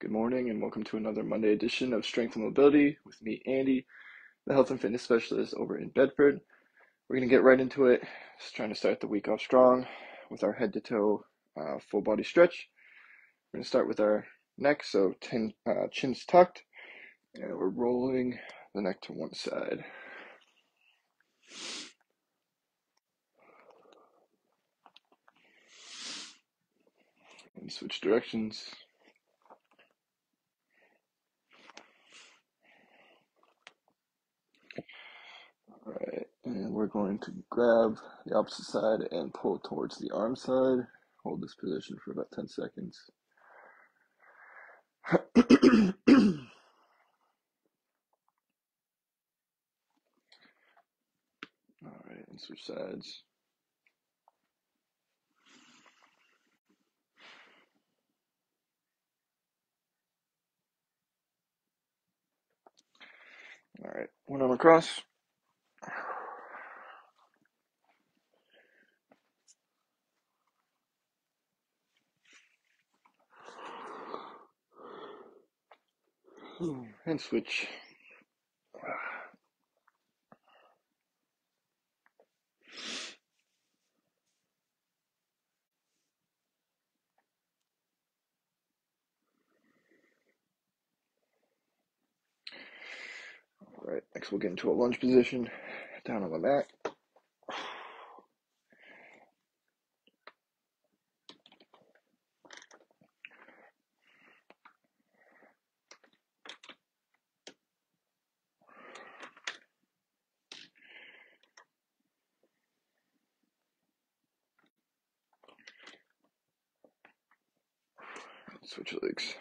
Good morning, and welcome to another Monday edition of Strength and Mobility with me, Andy, the health and fitness specialist over in Bedford. We're going to get right into it, just trying to start the week off strong with our head to toe uh, full body stretch. We're going to start with our neck, so ten, uh, chin's tucked, and we're rolling the neck to one side. And switch directions. Alright, and we're going to grab the opposite side and pull towards the arm side. Hold this position for about 10 seconds. Alright, and switch sides. Alright, one arm across. And switch. Alright, next we'll get into a lunge position, down on the mat. Switch legs.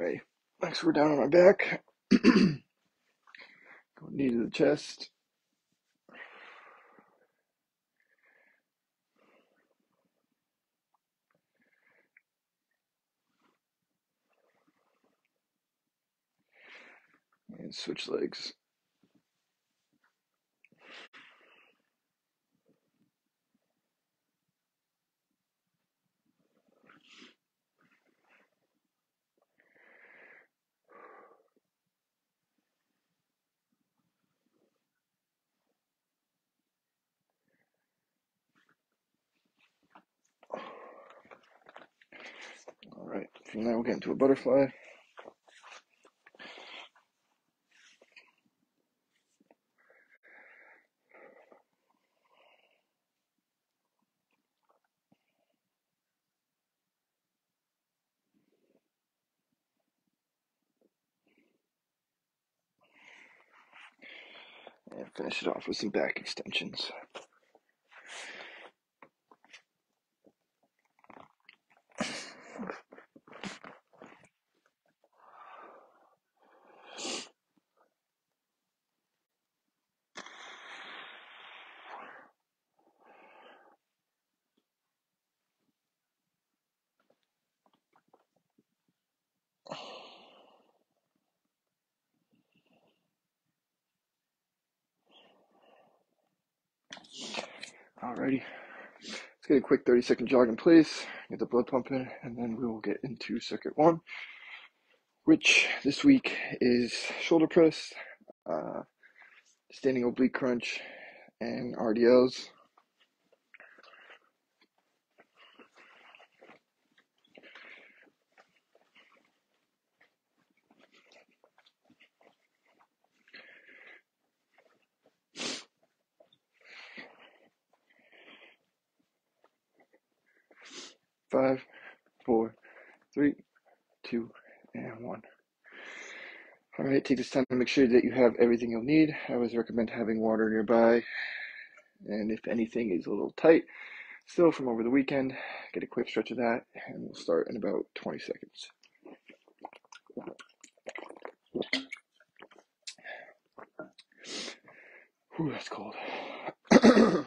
Alright, next we're down on my back. Go knee to the chest. And switch legs. Alright, from there we'll get into a butterfly. And finish it off with some back extensions. Alrighty, let's get a quick 30 second jog in place, get the blood pumping, and then we will get into circuit one, which this week is shoulder press, uh, standing oblique crunch, and RDLs. five, four, three, two, and one. All right, take this time to make sure that you have everything you'll need. I always recommend having water nearby. And if anything is a little tight, still from over the weekend, get a quick stretch of that, and we'll start in about 20 seconds. Whew, that's cold.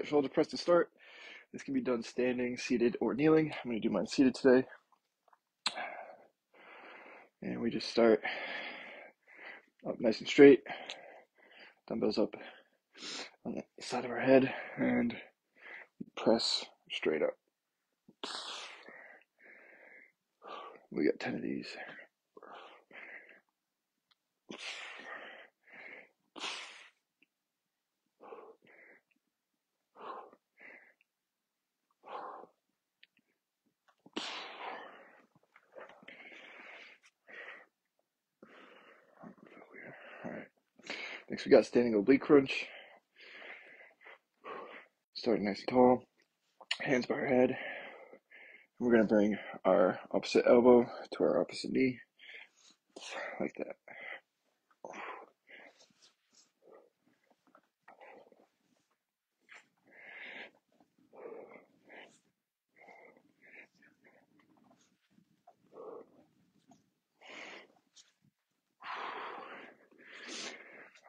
We've shoulder press to start. This can be done standing, seated, or kneeling. I'm going to do mine seated today. And we just start up nice and straight. Dumbbells up on the side of our head and press straight up. We got 10 of these. Next, we got standing oblique crunch. Starting nice and tall, hands by our head. We're going to bring our opposite elbow to our opposite knee, like that.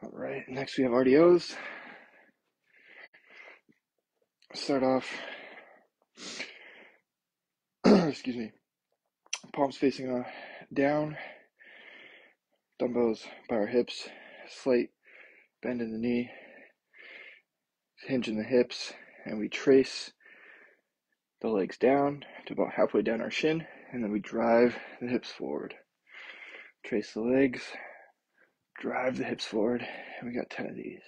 All right, next we have RDLs. Start off, excuse me, palms facing uh, down, dumbbells by our hips, slight bend in the knee, hinge in the hips, and we trace the legs down to about halfway down our shin, and then we drive the hips forward. Trace the legs, drive the hips forward, and we got 10 of these.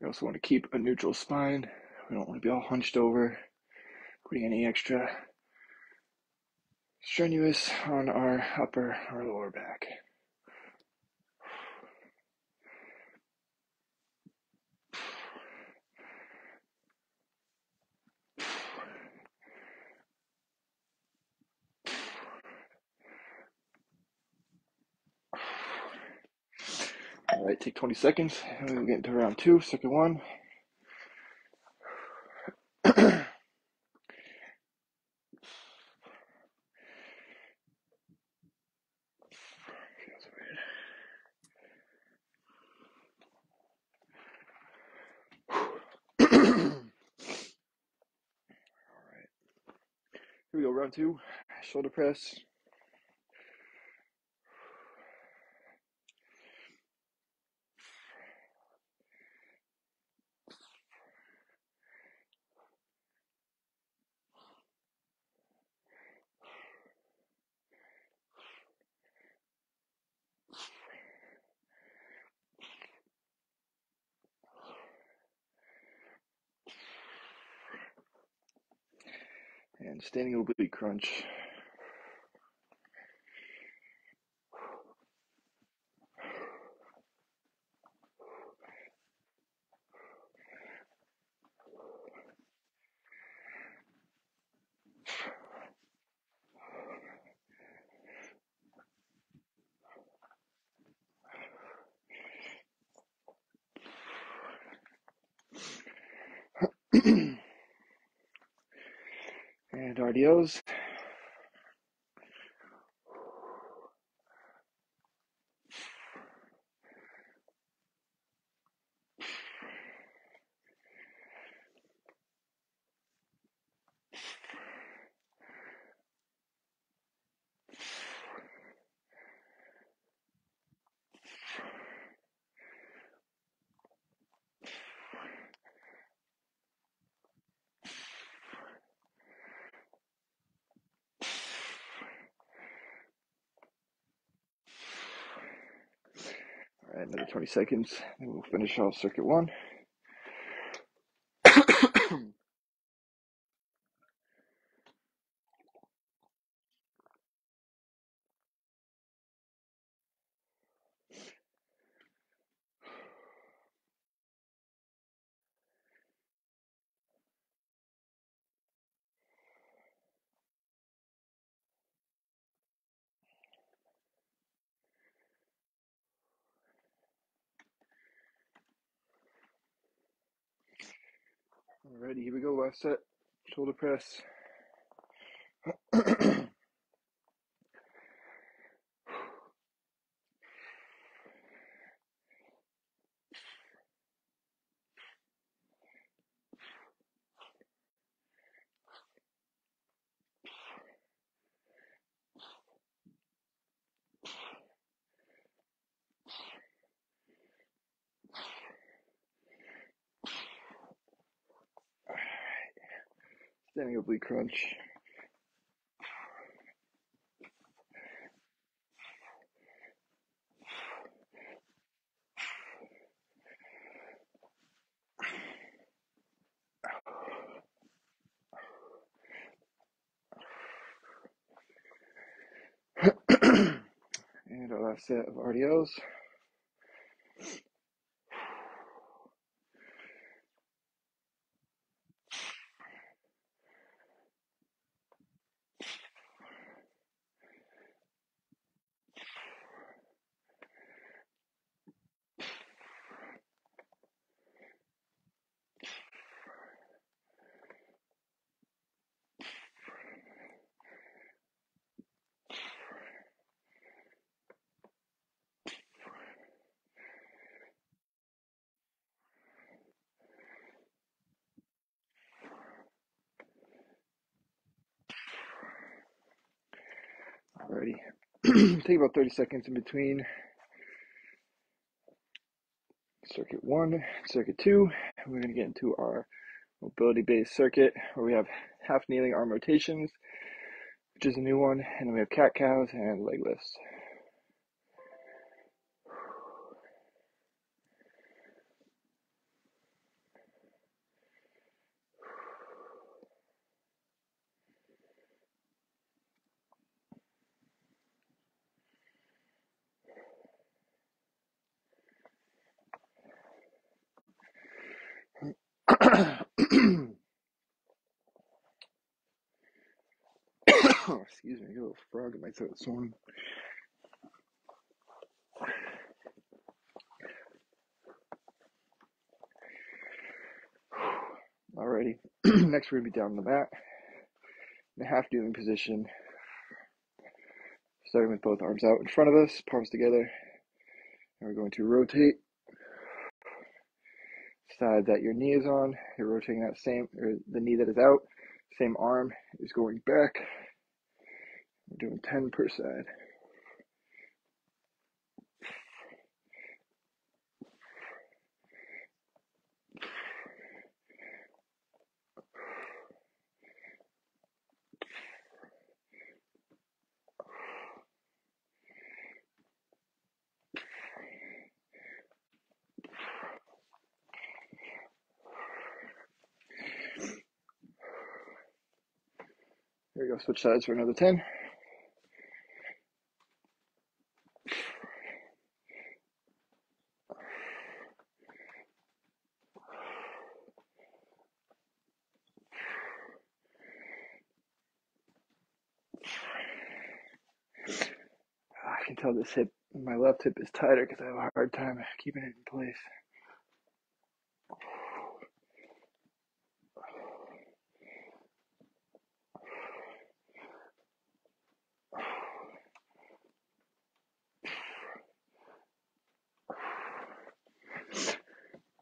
We also want to keep a neutral spine. We don't want to be all hunched over, putting any extra strenuous on our upper or lower back. All right, take 20 seconds, and we'll get into round two, second one. Here we go, round two. Shoulder press. And standing oblique crunch. and RDLs. All right, another 20 seconds, and we'll finish off circuit one. Alrighty, here we go. Last set. Shoulder press. Oblique crunch. and our last set of RDLs. Alrighty. Take about 30 seconds in between circuit one, circuit two. We're going to get into our mobility based circuit where we have half kneeling arm rotations, which is a new one, and then we have cat cows and leg lifts. Oh, excuse me, I got a little frog in my throat this morning. Alrighty, next we're going to be down on the mat in a half kneeling position, starting with both arms out in front of us, palms together, and we're going to rotate side that your knee is on. You're rotating that same, or the knee that is out, same arm is going back. We're doing 10 per side. Here we go, switch sides for another 10. I can tell this hip, my left hip is tighter because I have a hard time keeping it in place.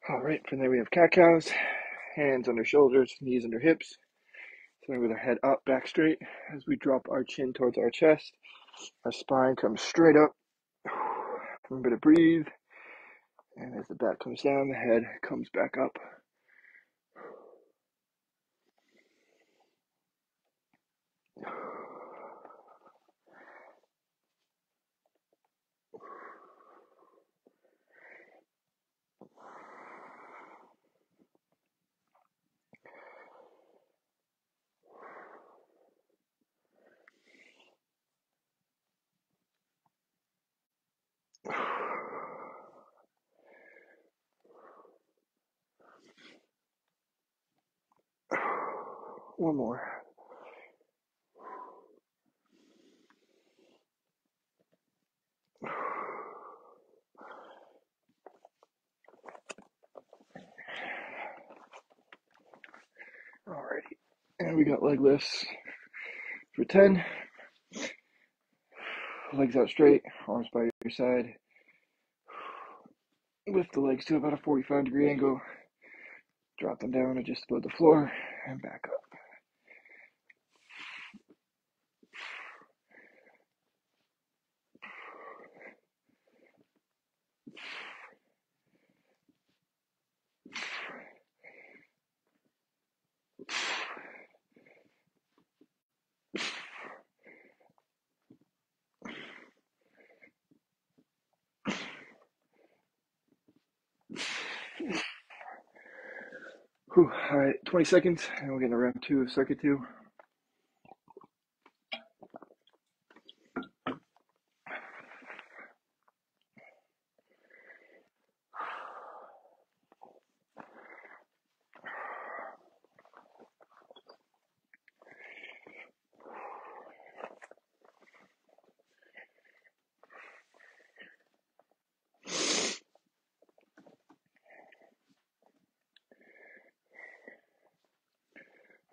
All right, from there we have cat cows, hands under shoulders, knees under hips. Starting with our head up, back straight. As we drop our chin towards our chest, our spine comes straight up. A little bit of breathe. And as the back comes down, the head comes back up. One more. Alrighty. And we got leg lifts for 10. Legs out straight, arms by your side. Lift the legs to about a 45 degree angle. Drop them down to just above the floor and back up. Whew, all right, 20 seconds, and we'll get into round two of circuit two.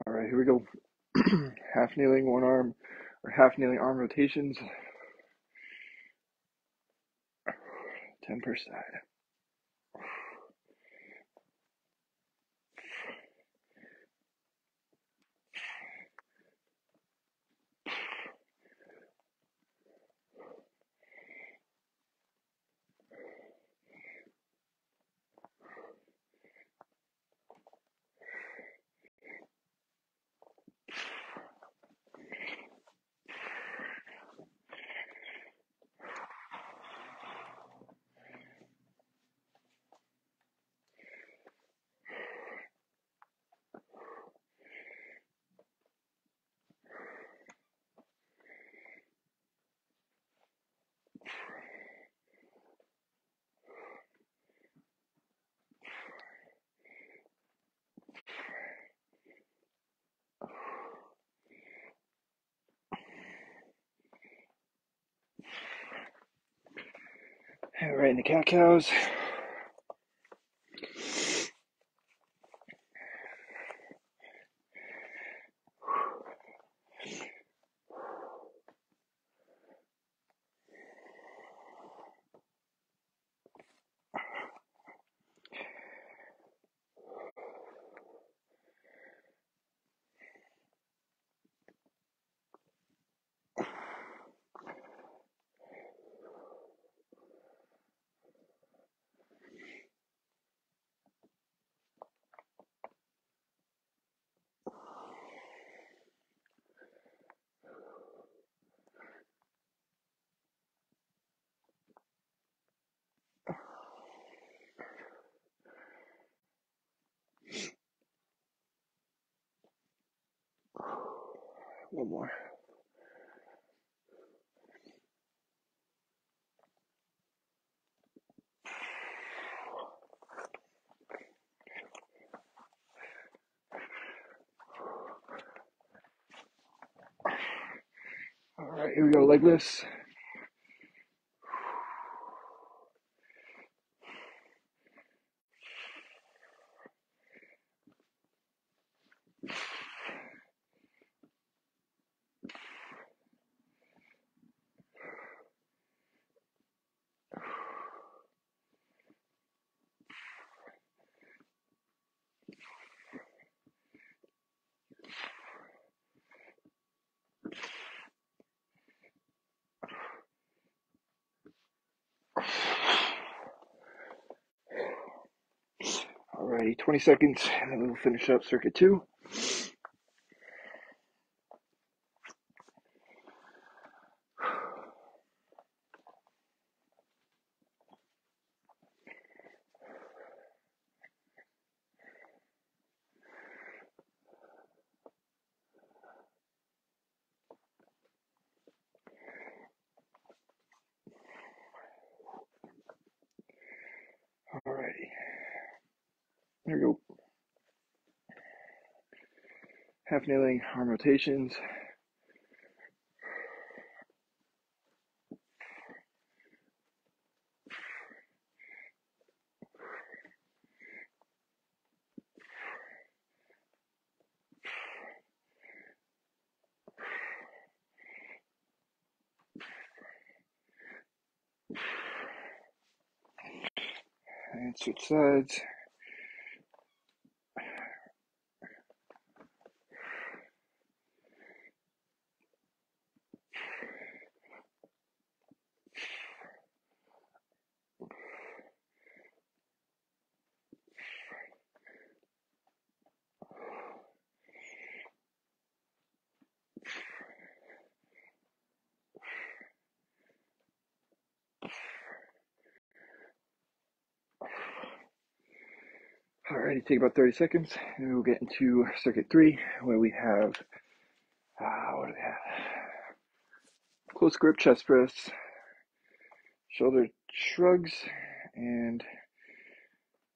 All right, here we go. half kneeling, one arm, or half kneeling arm rotations. 10 per side. Right, in the cat cows. One more. All right, here we go, leg lifts. Alrighty, 20 seconds, and then we'll finish up circuit two. half kneeling arm rotations. And switch sides. Take about 30 seconds and we'll get into circuit three where we have, uh, what do we have? Close grip chest press, shoulder shrugs, and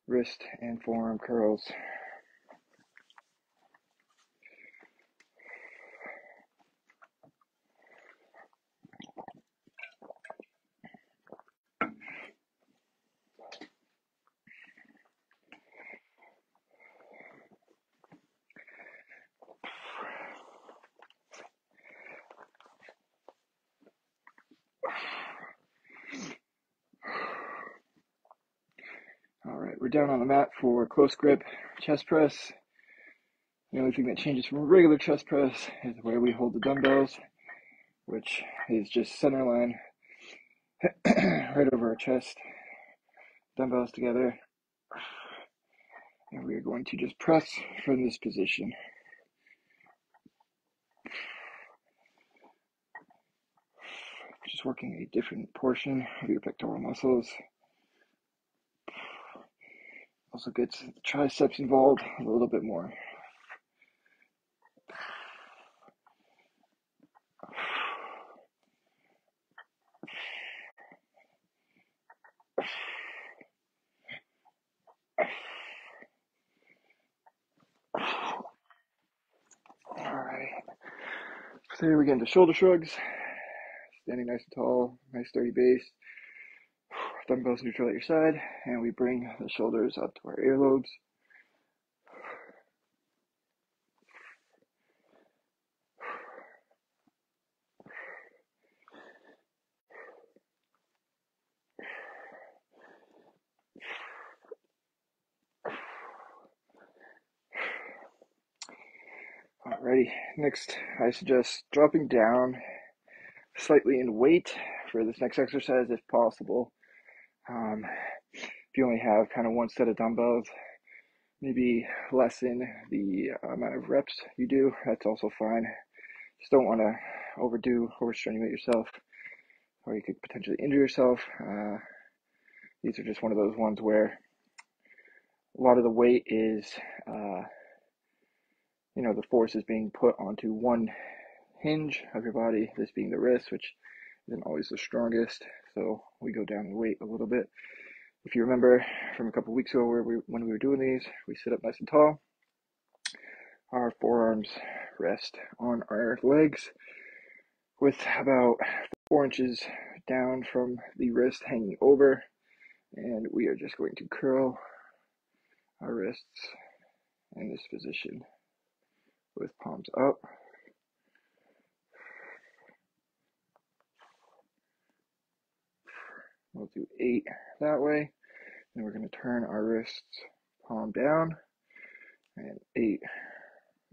wrist and forearm curls. Alright, we're down on the mat for close grip chest press. The only thing that changes from regular chest press is where we hold the dumbbells, which is just center line right over our chest. Dumbbells together. And we are going to just press from this position. Just working a different portion of your pectoral muscles. Also gets triceps involved a little bit more. So we get into shoulder shrugs. Standing nice and tall, nice sturdy base. Dumbbells neutral at your side, and we bring the shoulders up to our earlobes. Alrighty, next I suggest dropping down slightly in weight for this next exercise if possible. Um, if you only have kind of one set of dumbbells, maybe lessen the amount of reps you do. That's also fine. Just don't want to overdo, overstrenuate yourself, or you could potentially injure yourself. Uh, these are just one of those ones where a lot of the weight is uh, you know, the force is being put onto one hinge of your body, this being the wrist, which isn't always the strongest. So we go down in weight a little bit. If you remember from a couple weeks ago where we, when we were doing these, we sit up nice and tall. Our forearms rest on our legs with about four inches down from the wrist hanging over. And we are just going to curl our wrists in this position with palms up. We'll do eight that way. And we're going to turn our wrists palm down and eight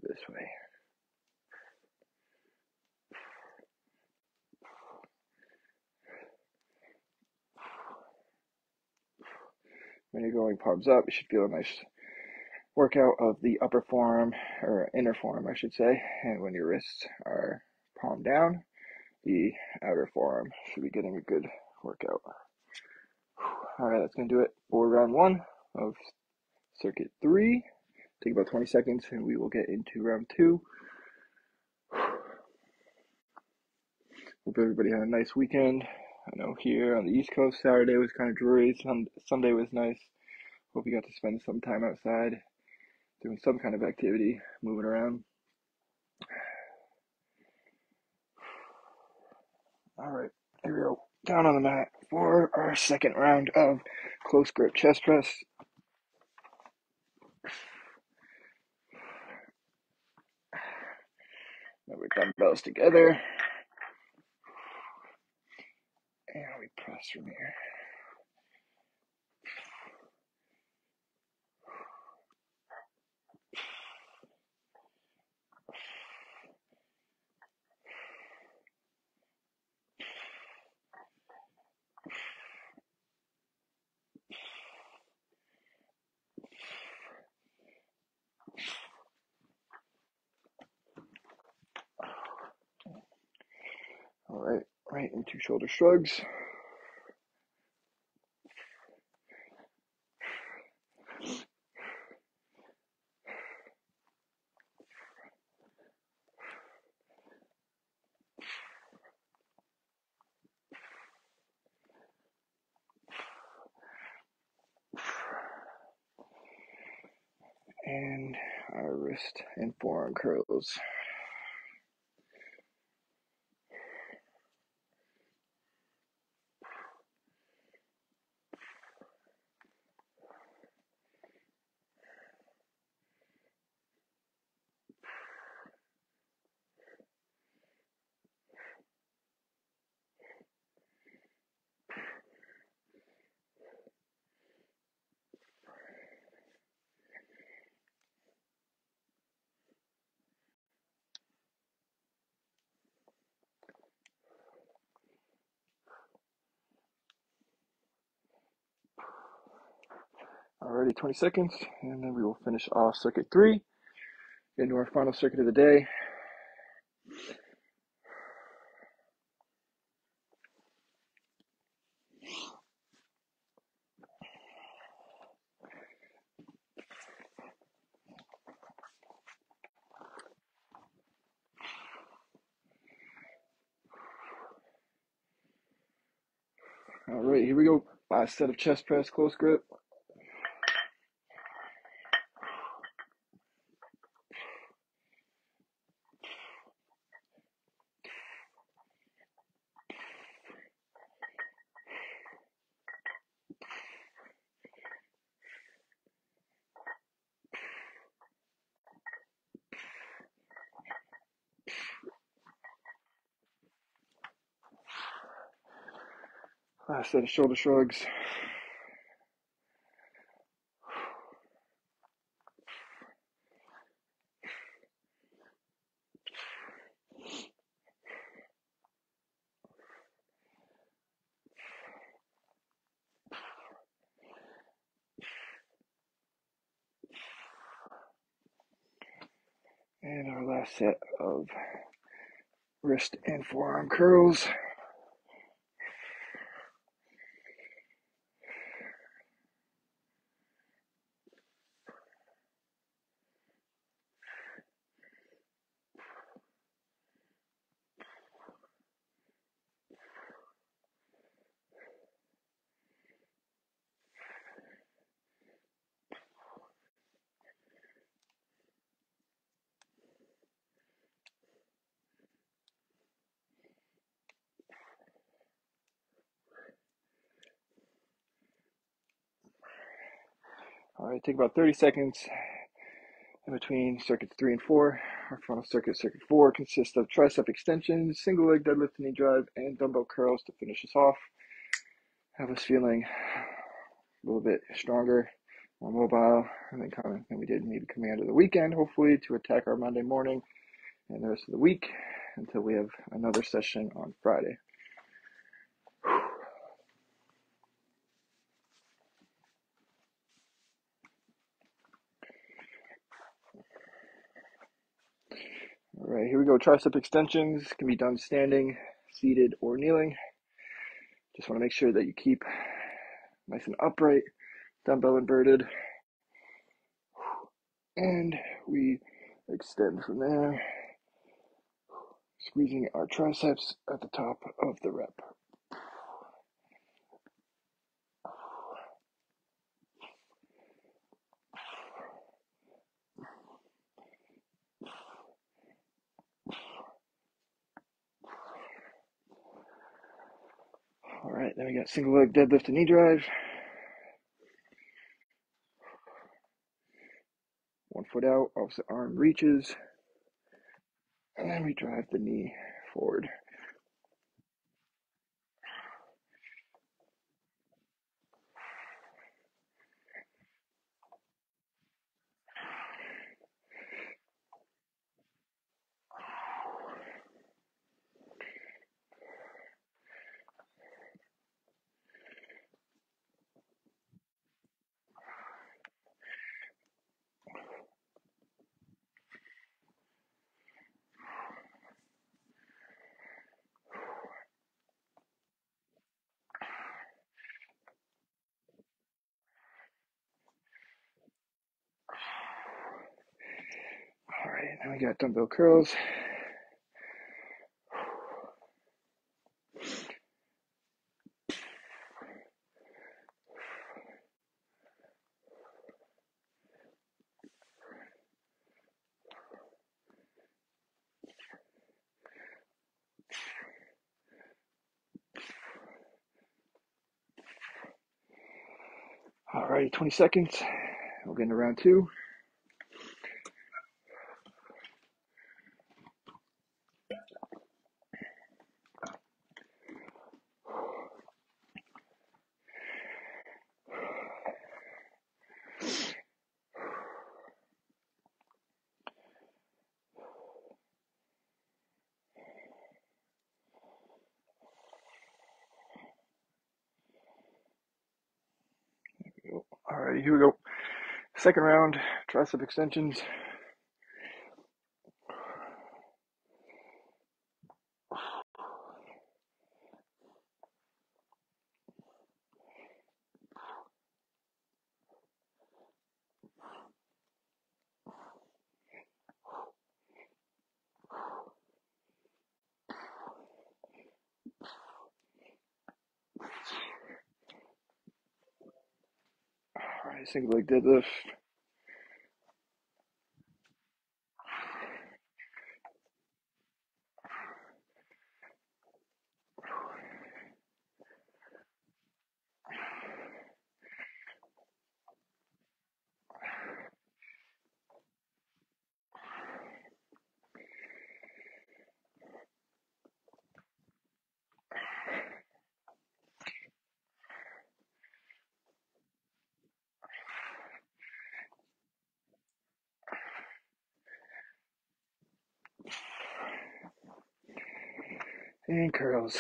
this way. When you're going palms up, you should feel a nice workout of the upper forearm or inner forearm, I should say. And when your wrists are palm down, the outer forearm should be getting a good workout. All right, that's going to do it for round one of circuit three. Take about 20 seconds and we will get into round two. Hope everybody had a nice weekend. I know here on the East Coast, Saturday was kind of dreary. Sunday was nice. Hope you got to spend some time outside doing some kind of activity, moving around. All right, here we go. Down on the mat for our second round of close grip chest press. Now we dumbbells together. And we press from here. Shoulder shrugs. And our wrist and forearm curls. Alrighty, 20 seconds, and then we will finish off circuit three. Into our final circuit of the day. All right, here we go. Last set of chest press, close grip. Last set of shoulder shrugs. And our last set of wrist and forearm curls. All right, take about 30 seconds in between circuits three and four. Our final circuit, circuit four, consists of tricep extensions, single leg deadlift knee drive, and dumbbell curls to finish us off. Have us feeling a little bit stronger, more mobile, and then kind of than we did maybe coming out of the weekend, hopefully, to attack our Monday morning and the rest of the week until we have another session on Friday. All right, here we go. Tricep extensions can be done standing, seated, or kneeling. Just want to make sure that you keep nice and upright, dumbbell inverted. And we extend from there, squeezing our triceps at the top of the rep. All right, then we got single leg deadlift and knee drive. One foot out, opposite arm reaches. And then we drive the knee forward. We got dumbbell curls. Alrighty, 20 seconds. We'll get into round two. Alrighty, here we go. Second round, tricep extensions. Single leg deadlift. And curls.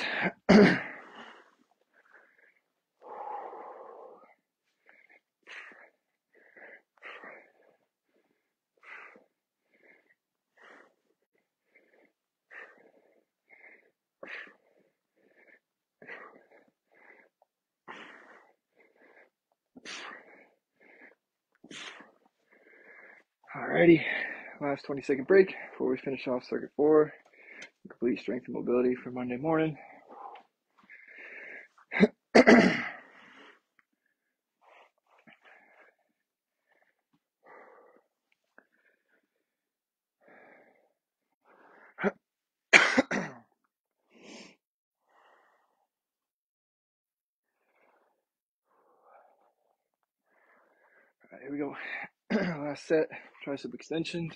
Alrighty, last 20 second break before we finish off circuit four. Complete strength and mobility for Monday morning. Here we go. Last set, tricep extensions.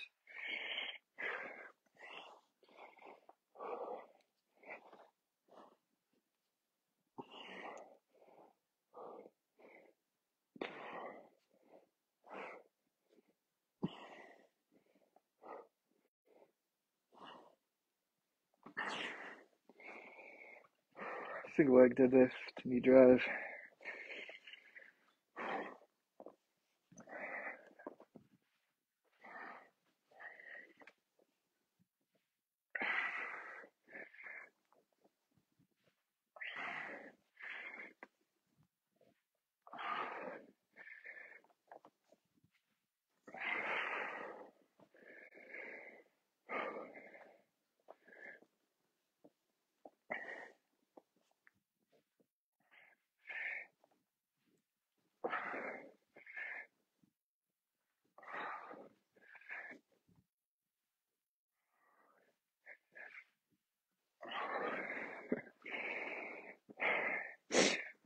Single leg deadlift, knee drive.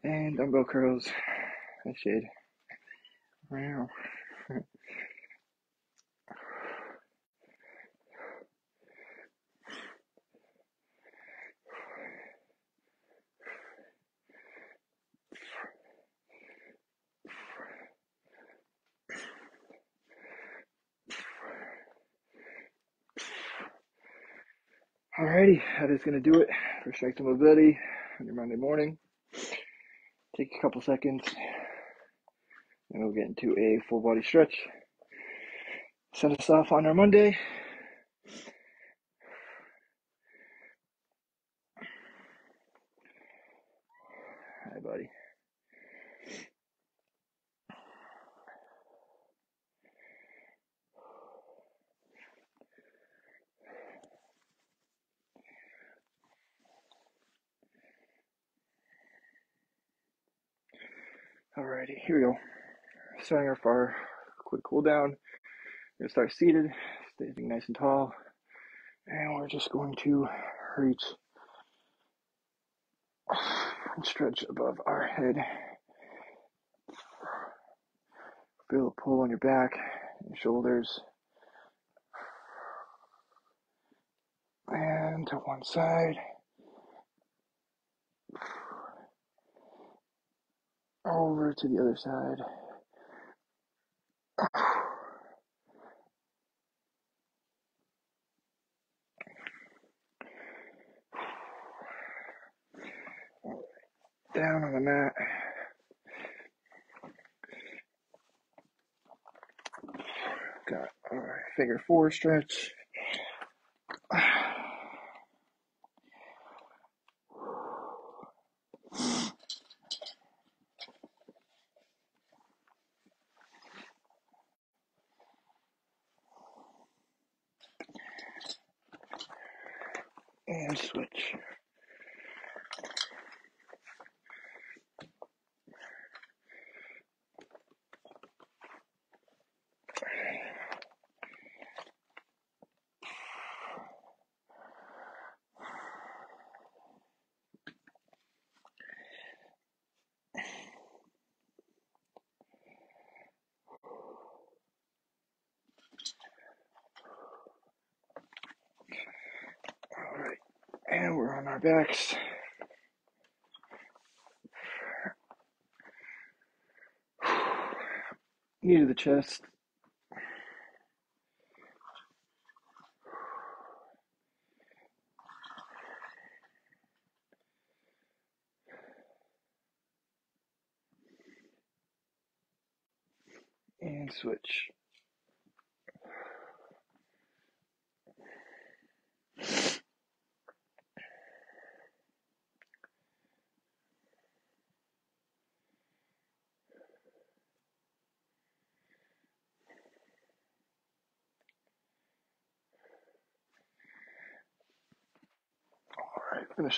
And dumbbell curls. I shade. Wow. Alrighty, that is going to do it for strength and mobility on your Monday morning. Take a couple seconds and we'll get into a full body stretch. Set us off on our Monday. Hi, buddy. Alrighty, here we go. Starting off our quick cool down. We're gonna start seated, standing nice and tall, and we're just going to reach and stretch above our head. Feel a pull on your back and shoulders. And to one side. Over to the other side. Down on the mat. Got our figure four stretch. And switch. Alright, and we're on our backs. To the chest. And switch.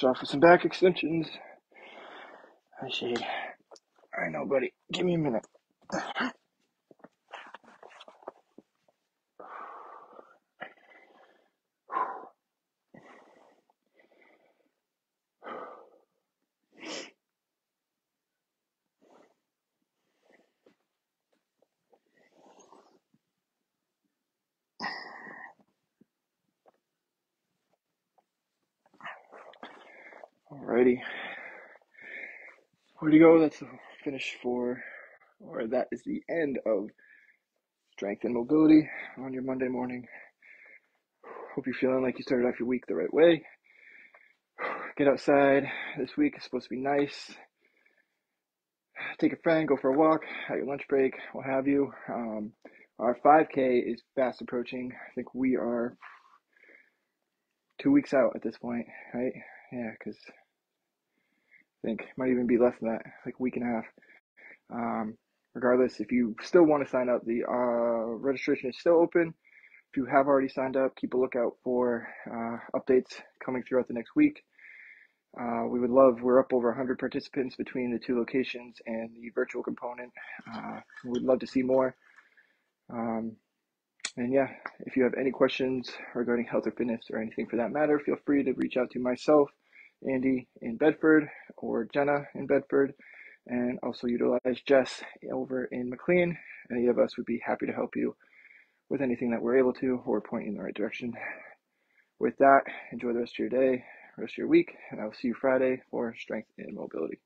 Off with some back extensions. I see. I know, buddy. Give me a minute. Alrighty. Where to go? That's the finish for, or that is the end of strength and mobility on your Monday morning. Hope you're feeling like you started off your week the right way. Get outside. This week is supposed to be nice. Take a friend, go for a walk at your lunch break, what have you. Um, our 5K is fast approaching. I think we are two weeks out at this point, right? Yeah, because Think might even be less than that, like a week and a half. Um, regardless, if you still want to sign up, the uh, registration is still open. If you have already signed up, keep a lookout for uh, updates coming throughout the next week. Uh, we would love, we're up over 100 participants between the two locations and the virtual component. Uh, we'd love to see more. Um, and yeah, if you have any questions regarding health or fitness or anything for that matter, feel free to reach out to myself, Andy in Bedford, or Jenna in Bedford, and also utilize Jess over in McLean. Any of us would be happy to help you with anything that we're able to or point you in the right direction. With that, enjoy the rest of your day, rest of your week, and I'll see you Friday for strength and mobility.